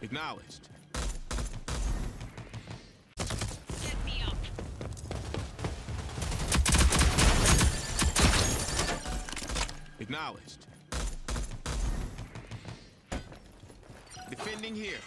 Acknowledged. Me up. Acknowledged. Defending here.